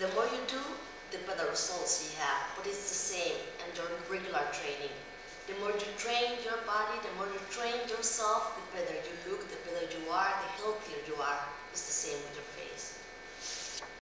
the more you do, the better results you have. But it's the same and during regular training. The more you train your body, the more you train yourself, the better you look, the better you are, the healthier you are. It's the same with your.